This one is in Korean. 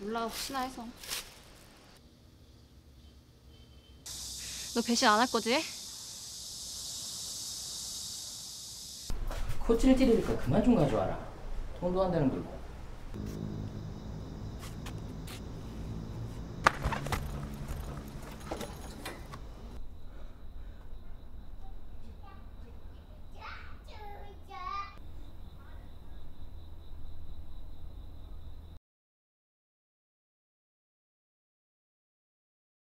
몰라 혹시나 해서 너 배신 안 할 거지? 코치를 찌르니까 그만 좀 가져와라. 돈도 안 되는 걸고.